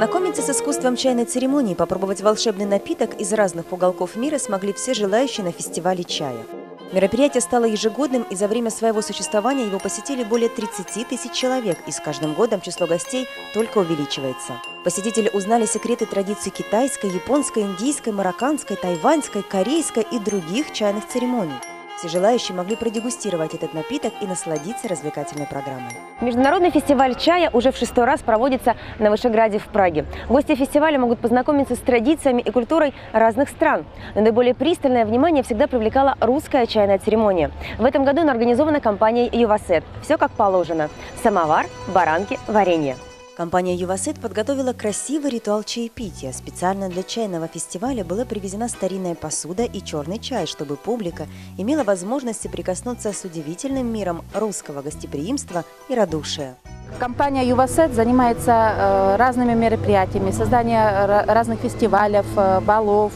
Познакомиться с искусством чайной церемонии, попробовать волшебный напиток из разных уголков мира смогли все желающие на фестивале чая. Мероприятие стало ежегодным, и за время своего существования его посетили более 30 тысяч человек, и с каждым годом число гостей только увеличивается. Посетители узнали секреты традиций китайской, японской, индийской, марокканской, тайваньской, корейской и других чайных церемоний. Все желающие могли продегустировать этот напиток и насладиться развлекательной программой. Международный фестиваль чая уже в шестой раз проводится на Вышеграде в Праге. Гости фестиваля могут познакомиться с традициями и культурой разных стран. Но наиболее пристальное внимание всегда привлекала русская чайная церемония. В этом году она организована компанией «Ювасет». Все как положено. Самовар, баранки, варенье. Компания «Ювасет» подготовила красивый ритуал чаепития. Специально для чайного фестиваля была привезена старинная посуда и черный чай, чтобы публика имела возможность прикоснуться с удивительным миром русского гостеприимства и радушия. Компания «Ювасет» занимается э, разными мероприятиями, создание разных фестивалей, э, балов.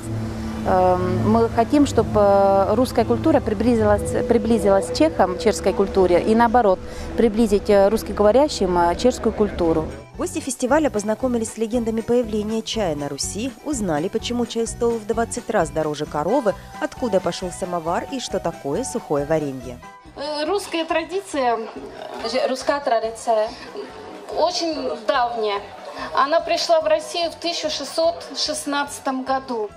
Эм, мы хотим, чтобы э, русская культура приблизилась, приблизилась к чехам, чешской культуре, и наоборот, приблизить русскоговорящим чешскую культуру. Гости фестиваля познакомились с легендами появления чая на Руси, узнали, почему чай стоил в 20 раз дороже коровы, откуда пошел самовар и что такое сухое варенье. Э, русская традиция, русская традиция очень давняя. Она пришла в Россию в 1616 году.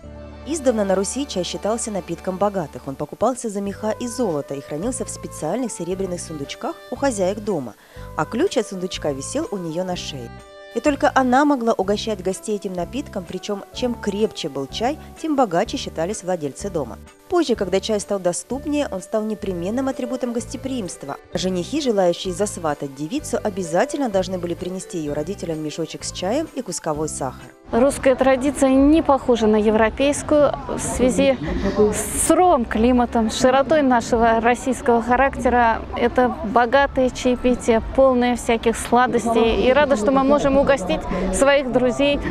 Издавна на Руси чай считался напитком богатых. Он покупался за меха и золото и хранился в специальных серебряных сундучках у хозяек дома, а ключ от сундучка висел у нее на шее. И только она могла угощать гостей этим напитком, причем чем крепче был чай, тем богаче считались владельцы дома. Позже, когда чай стал доступнее, он стал непременным атрибутом гостеприимства. Женихи, желающие засватать девицу, обязательно должны были принести ее родителям мешочек с чаем и кусковой сахар. Русская традиция не похожа на европейскую в связи с суровым климатом, широтой нашего российского характера. Это богатые чаепития, полные всяких сладостей. И рада, что мы можем угостить своих друзей,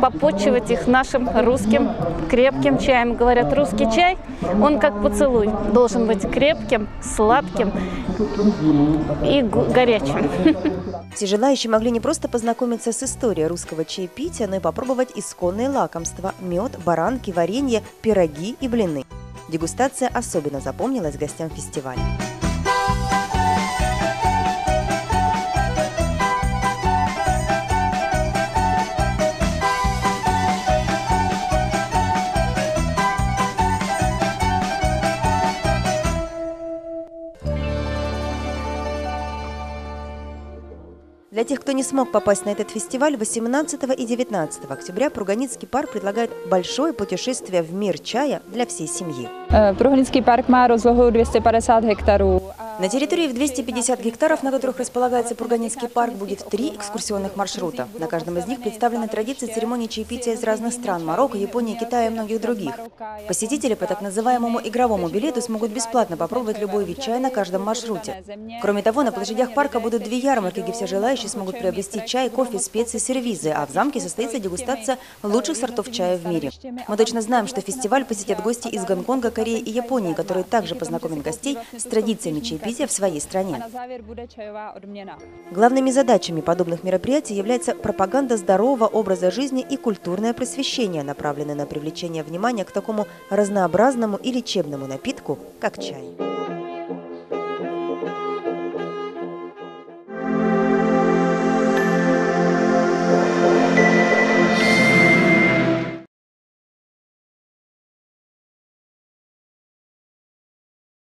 попочивать их нашим русским крепким чаем. Говорят, русский чай – он как поцелуй, должен быть крепким, сладким и горячим. Все желающие могли не просто познакомиться с историей русского чаепития, но и попробовать исконные лакомства – мед, баранки, варенье, пироги и блины. Дегустация особенно запомнилась гостям фестиваля. Для тех, кто не смог попасть на этот фестиваль, 18 и 19 октября Пруганицкий парк предлагает большое путешествие в мир чая для всей семьи. Э, Пруганицкий парк má rozlohu 250 hektarů. На территории в 250 гектаров, на которых располагается Пурганинский парк, будет три экскурсионных маршрута. На каждом из них представлены традиции церемонии чаепития из разных стран – Марокко, Японии, Китая и многих других. Посетители по так называемому игровому билету смогут бесплатно попробовать любой вид чая на каждом маршруте. Кроме того, на площадях парка будут две ярмарки, где все желающие смогут приобрести чай, кофе, специи, сервизы, а в замке состоится дегустация лучших сортов чая в мире. Мы точно знаем, что фестиваль посетят гости из Гонконга, Кореи и Японии, которые также познакомят гостей с традициями чаепития чаепития в своей стране. Главными задачами подобных мероприятий является пропаганда здорового образа жизни и культурное просвещение, направленное на привлечение внимания к такому разнообразному и лечебному напитку, как чай.